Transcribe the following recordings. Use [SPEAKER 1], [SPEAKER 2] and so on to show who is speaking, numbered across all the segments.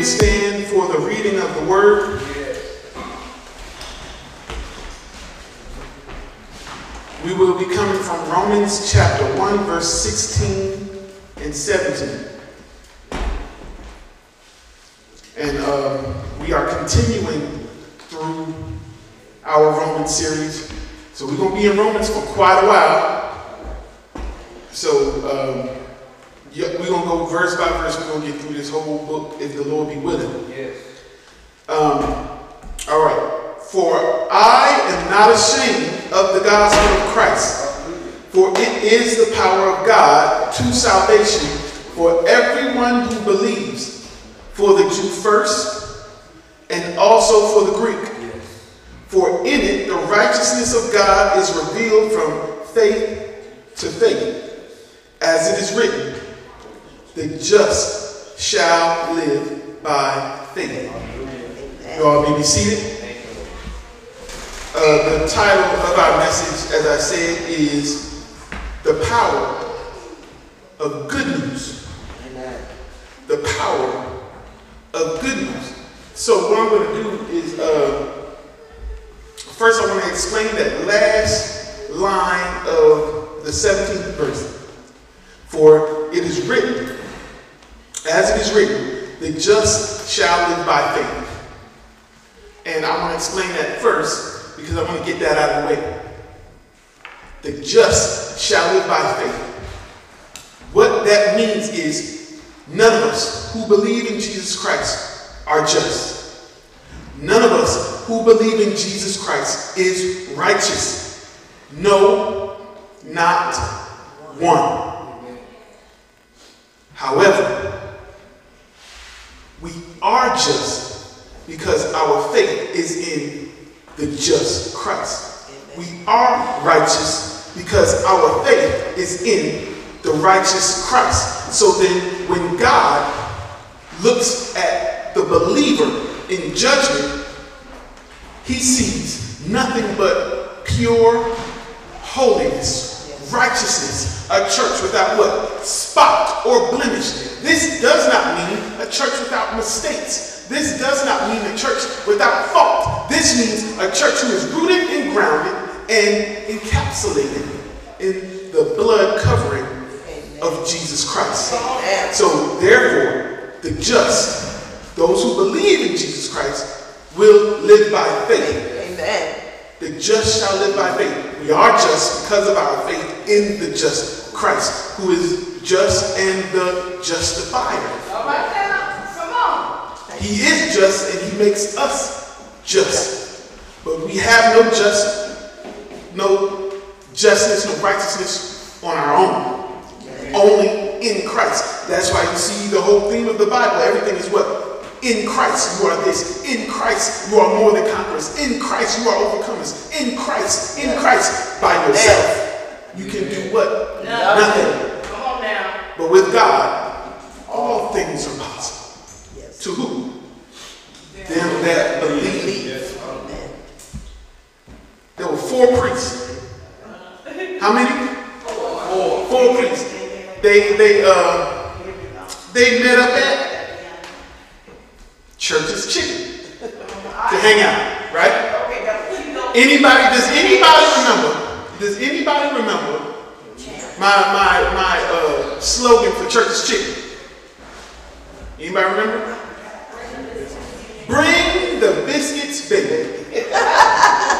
[SPEAKER 1] we stand for the reading of the word. We will be coming from Romans chapter 1, verse 16 and 17. And um, we are continuing through our Romans series. So we're going to be in Romans for quite a while. So um, we're going to go verse by verse. We're going to get through this whole book if the Lord be willing.
[SPEAKER 2] Yes.
[SPEAKER 1] Um, all right. For I am not ashamed of the gospel of Christ, for it is the power of God to salvation for everyone who believes, for the Jew first, and also for the Greek.
[SPEAKER 2] Yes.
[SPEAKER 1] For in it the righteousness of God is revealed from faith to faith, as it is written, the just shall live by faith. You all may be seated. Uh, the title of our message, as I said, is The Power of Good News.
[SPEAKER 2] Amen.
[SPEAKER 1] The Power of Good News. So, what I'm going to do is uh, first, I want to explain that last line of the 17th verse. For it is written, as it is written, the just shall live by faith. And I want to explain that first because I want to get that out of the way. The just shall live by faith. What that means is none of us who believe in Jesus Christ are just. None of us who believe in Jesus Christ is righteous. No, not one. However, we are just because our faith is in the just Christ. We are righteous because our faith is in the righteous Christ. So then, when God looks at the believer in judgment, he sees nothing but pure holiness, righteousness, a church without what? Spot or blemish. This does not mean a church without mistakes. This does not mean a church without fault. This means a church who is rooted and grounded and encapsulated in the blood covering of Jesus Christ. So, therefore, the just, those who believe in Jesus Christ, will live by faith.
[SPEAKER 3] Amen.
[SPEAKER 1] The just shall live by faith. We are just because of our faith in the just Christ, who is just and the justifier.
[SPEAKER 3] All right. Come on.
[SPEAKER 1] He is just and he makes us just. But we have no just, no justice, no righteousness on our own. Only in Christ. That's why you see the whole theme of the Bible. Everything is what? In Christ you are this. In Christ you are more than conquerors. In Christ you are overcomers. In Christ, in Christ, by yourself, you can do what? Nothing.
[SPEAKER 3] Come on now.
[SPEAKER 1] But with God, all things are possible.
[SPEAKER 3] Yes.
[SPEAKER 1] To who? Them that believe.
[SPEAKER 3] Amen.
[SPEAKER 1] There were four priests. How many? Four. Four priests. They they uh they met up at Church's Chicken to hang out, right? Anybody? Does anybody remember? Does anybody remember my my my uh, slogan for Church's Chicken? Anybody remember? Bring the biscuits, baby.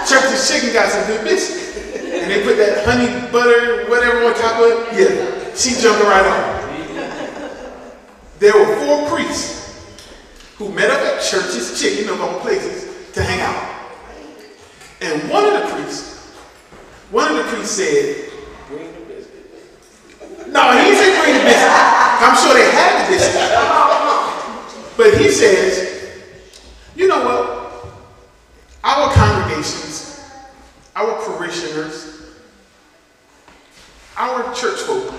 [SPEAKER 1] Church's Chicken got some good biscuits, and they put that honey butter whatever on top of it. Yeah, she jumping right on. There were four priests who met up at Church's Chicken of all places to hang out. And one of the priests, one of the priests said, no, he didn't bring the biscuit. I'm sure they had the biscuit. But he says, you know what? Our congregations, our parishioners, our church folk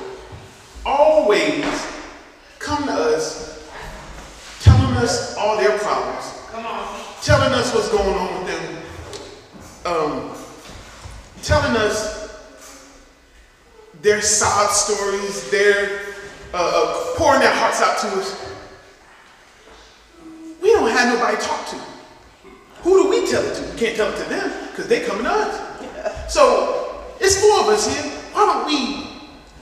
[SPEAKER 1] always come to us telling us all their problems. Telling us what's going on with them, um, telling us their sob stories, their uh, uh, pouring their hearts out to us. We don't have nobody to talk to. Who do we tell it to? We can't tell it to them because they coming to us. So it's four of us here. Why don't we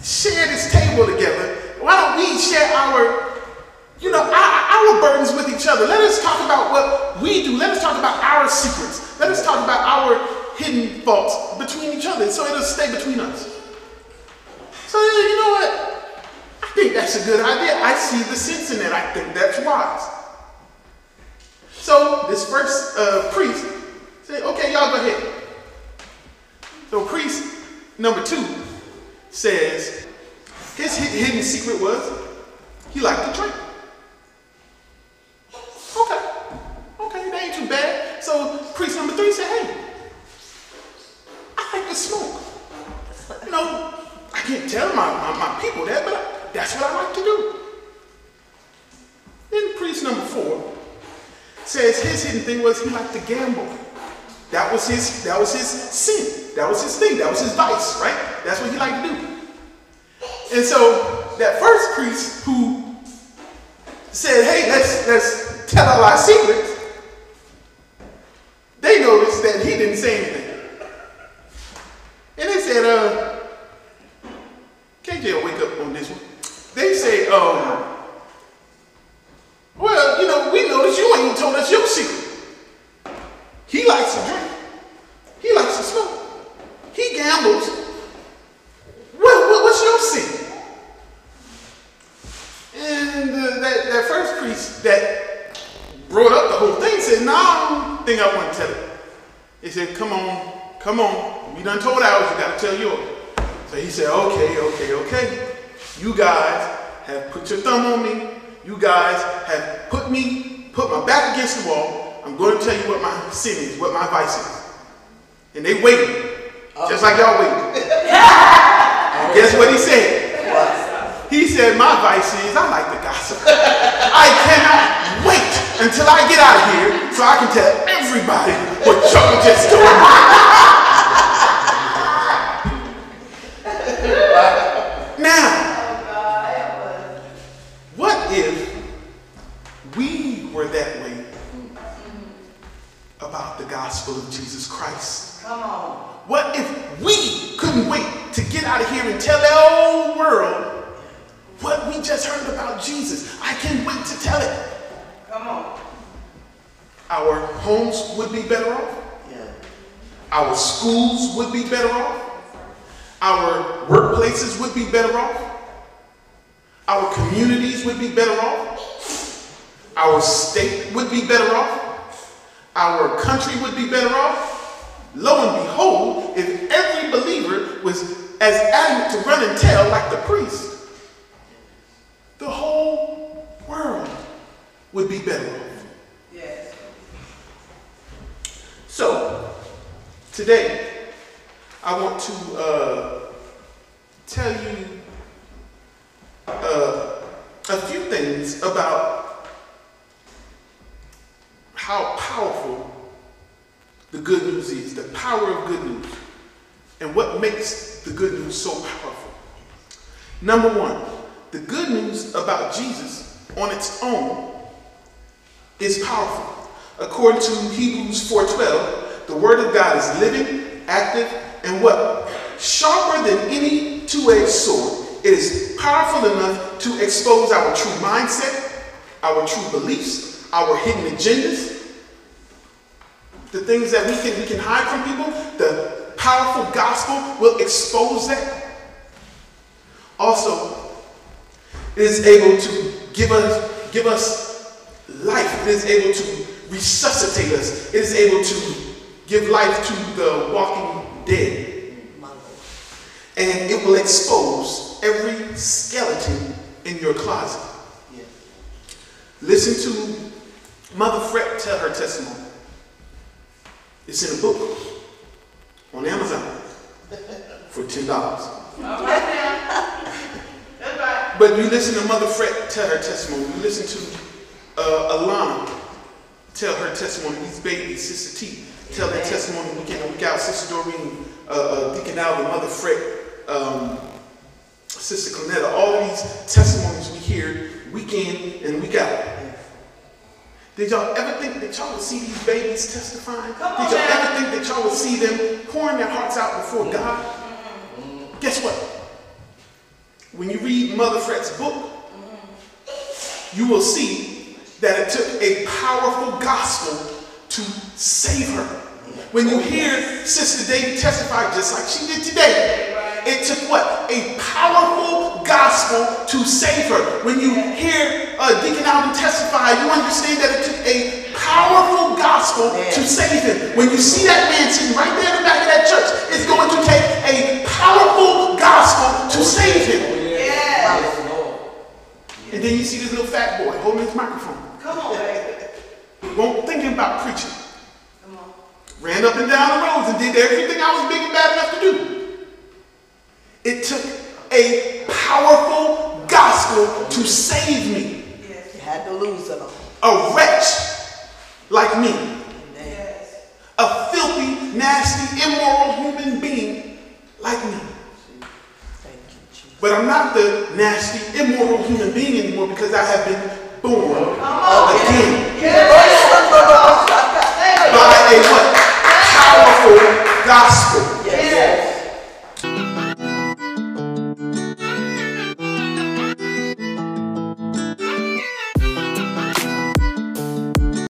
[SPEAKER 1] share this table together? Why don't we share our, you know, our, our burdens with each other? Let us talk about what we do. Let us talk about our secrets. Let us talk about our hidden faults between each other so it'll stay between us. So you know what? I think that's a good idea. I see the sense in it. I think that's wise. So this first uh, priest said, okay, y'all go ahead. So priest number two says his hidden secret was he liked to drink. Okay, okay, that ain't too bad. So priest number three said, hey, I like to smoke. You know, I can't tell my, my, my people that, but I- that's what I like to do. Then priest number four hidden thing was he liked to gamble. That was his that was his sin. That was his thing. That was his vice, right? That's what he liked to do. And so that first priest who said, hey, let's let's tell all our secrets, they noticed that he didn't say anything. And they said, uh, KJ will wake up on this one. They say, um, well, you know, we noticed you ain't even told us your secret. He likes to drink. He likes to smoke. He gambles. What, what, what's your sin? And uh, that, that first priest that brought up the whole thing said, no, I don't think I want to tell it. He said, come on, come on. We done told ours, you got to tell yours. So he said, okay, okay, okay. You guys have put your thumb on me. You guys have put me, put my back against the wall. I'm going to tell you what my sin is, what my vice is. And they waited, just like y'all waited. Guess what he said? He said, my vice is I like to gossip. I cannot wait until I get out of here so I can tell everybody what y'all just told me. Now, what if we were that way about the gospel of Jesus Christ?
[SPEAKER 3] Come on.
[SPEAKER 1] What if we couldn't wait to get out of here and tell the whole world what we just heard about Jesus? I can't wait to tell it.
[SPEAKER 3] Come on.
[SPEAKER 1] Our homes would be better off.
[SPEAKER 2] Yeah.
[SPEAKER 1] Our schools would be better off. Our workplaces would be better off. Our communities would be better off. Our state would be better off. Our country would be better off. Lo and behold, if every believer was as adamant to run and tell like the priest, the whole world would be better off.
[SPEAKER 3] Yes.
[SPEAKER 1] So, today, I want to uh, tell you uh, a few things about how powerful the good news is, the power of good news, and what makes the good news so powerful. Number one, the good news about Jesus on its own is powerful. According to Hebrews 4:12, the word of God is living, active, and what? Sharper than any two-edged sword. It is powerful enough to expose our true mindset, our true beliefs, our hidden agendas, the things that we can we can hide from people. The powerful gospel will expose that. Also, it is able to give us give us life. It is able to resuscitate us. It is able to give life to the walking dead. And it will expose every skeleton in your closet.
[SPEAKER 2] Yeah.
[SPEAKER 1] Listen to Mother Fret tell her testimony. It's in a book on Amazon for $10.
[SPEAKER 3] All right now. That's right.
[SPEAKER 1] But you listen to Mother Fret tell her testimony. You listen to uh, Alana tell her testimony. These babies, Sister T, tell their testimony week in and week out. Sister Doreen, uh, uh, Deacon Alvin, Mother Fret, um, Sister Clonetta. All of these testimonies we hear week in and week out. Did y'all ever think that y'all would see these babies testifying?
[SPEAKER 3] Come
[SPEAKER 1] Did y'all ever think that y'all would see them pouring their hearts out before God? Guess what? When you read Mother Fred's book, you will see that it took a powerful gospel to save her. When you hear Sister Davy testify just like she did today, it took what? A powerful gospel to save her. When you hear uh, Deacon Alvin testify, you understand that it took a powerful gospel to save him. When you see that man sitting right there in the back of that church, it's going to take a powerful gospel to save him.
[SPEAKER 3] Yes.
[SPEAKER 1] And then you see this little fat boy holding his microphone.
[SPEAKER 3] Come on, baby.
[SPEAKER 1] Won't thinking about preaching.
[SPEAKER 3] Come on.
[SPEAKER 1] Ran up and down the roads and did everything I was big and bad enough to do. It took a powerful gospel to save me.
[SPEAKER 3] Yes.
[SPEAKER 4] You had to lose it all.
[SPEAKER 1] A wretch like me.
[SPEAKER 3] Yes.
[SPEAKER 1] A filthy, nasty, immoral human being like me.
[SPEAKER 4] Thank you, Jesus.
[SPEAKER 1] But I'm not the nasty, immoral human being anymore because I have been born
[SPEAKER 3] on.
[SPEAKER 1] again
[SPEAKER 3] Yes.
[SPEAKER 1] by a what? Powerful gospel.